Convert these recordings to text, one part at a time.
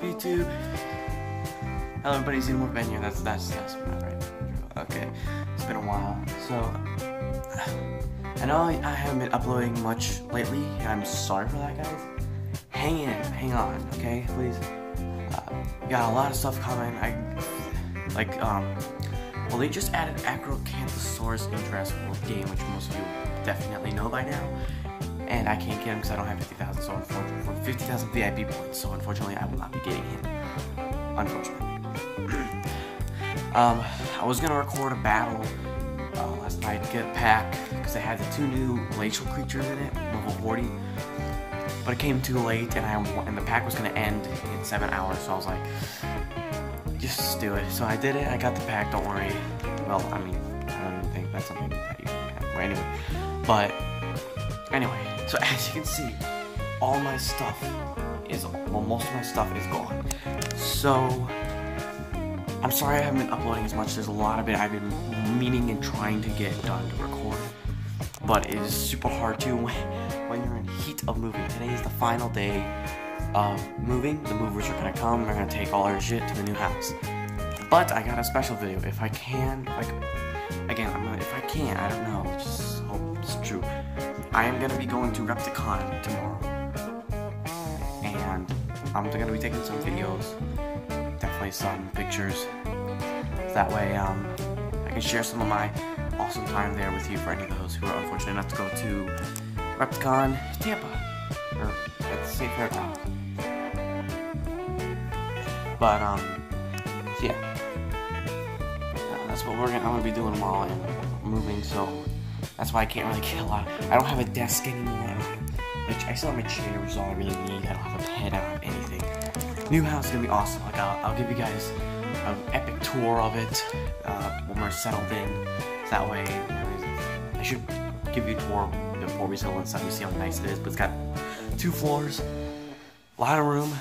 YouTube? Hello, everybody. Xenomorph Ben here. That's that's that's not right. Okay, it's been a while. So I know I haven't been uploading much lately. I'm sorry for that, guys. Hang in, hang on, okay, please. Uh, got a lot of stuff coming. I like um. Well, they just added Acrocanthosaurus in Jurassic World game, which most of you definitely know by now and I can't get him because I don't have 50,000. So unfortunately, 50,000 VIP points, so unfortunately, I will not be getting him. Unfortunately. um, I was gonna record a battle uh, last night to get a pack because I had the two new glacial creatures in it, level 40. But it came too late, and I and the pack was gonna end in seven hours. So I was like, just do it. So I did it. I got the pack. Don't worry. Well, I mean, I don't think that's something that you can have. But anyway, but anyway. So as you can see, all my stuff is, well, most of my stuff is gone. So, I'm sorry I haven't been uploading as much. There's a lot of it I've been meaning and trying to get done to record. But it is super hard to when you're in heat of moving. Today is the final day of moving. The movers are gonna come. They're gonna take all our shit to the new house. But I got a special video. If I can, like, again, I'm gonna, if I can, I don't know. Just hope it's true. I am going to be going to Repticon tomorrow. And I'm going to be taking some videos, definitely some pictures. That way um, I can share some of my awesome time there with you for any of those who are unfortunate enough to go to Repticon Tampa, or at the State Fairgrounds. But, um, yeah. Uh, that's what we're gonna, I'm gonna be doing tomorrow and moving, so that's why I can't really get a lot. I don't have a desk anymore. I. I still have my chair, which is all I really need. I don't have a pen. I don't have anything. New house is gonna be awesome. Like I'll, I'll give you guys an epic tour of it uh, when we're settled in. So that way, I should give you a tour before we settle inside. You see how nice it is. But it's got two floors, a lot of room.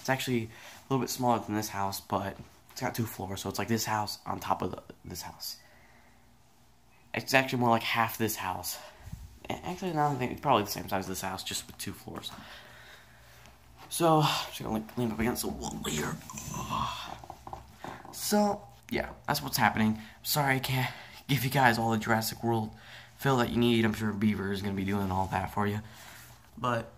It's actually a little bit smaller than this house, but it's got two floors. So it's like this house on top of the, this house. It's actually more like half this house. Actually, now think it's probably the same size as this house, just with two floors. So, I'm just gonna like lean up against the wall here. So, yeah, that's what's happening. sorry I can't give you guys all the Jurassic World fill that you need. I'm sure Beaver is gonna be doing all that for you. But,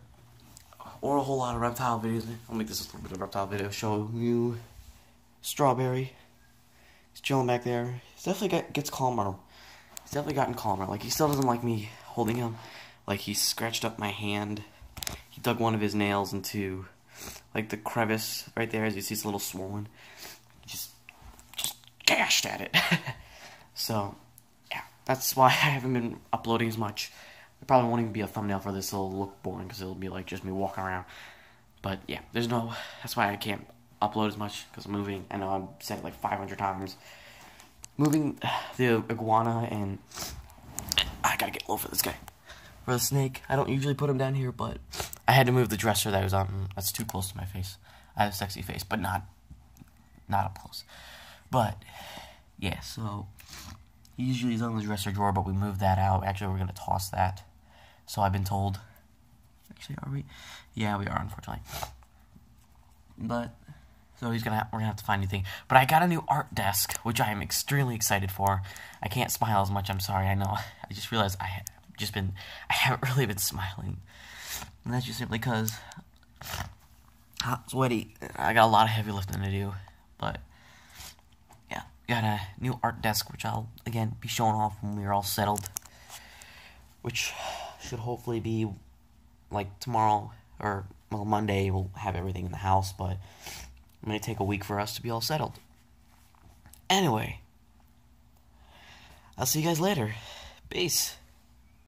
or a whole lot of reptile videos. I'll make this a little bit of reptile video. Show you Strawberry. He's chilling back there. He definitely get, gets calmer He's definitely gotten calmer. Like, he still doesn't like me holding him. Like, he scratched up my hand. He dug one of his nails into, like, the crevice right there. As you see, it's a little swollen. He just, just gashed at it. so, yeah. That's why I haven't been uploading as much. It probably won't even be a thumbnail for this. It'll look boring because it'll be, like, just me walking around. But, yeah. There's no... That's why I can't upload as much because I'm moving. I know I've said it, like, 500 times moving the iguana and I gotta get low for this guy. For the snake, I don't usually put him down here, but I had to move the dresser that was on. That's too close to my face. I have a sexy face, but not not up close. But yeah, so usually he's on the dresser drawer, but we moved that out. Actually, we're gonna toss that. So I've been told. Actually, are we? Yeah, we are, unfortunately. But so he's gonna we're gonna have to find anything. But I got a new art desk, which I am extremely excited for. I can't smile as much. I'm sorry. I know. I just realized I just been I haven't really been smiling, and that's just simply because hot, sweaty. I got a lot of heavy lifting to do, but yeah, got a new art desk, which I'll again be showing off when we're all settled, which should hopefully be like tomorrow or well Monday. We'll have everything in the house, but it may take a week for us to be all settled. Anyway, I'll see you guys later. Peace.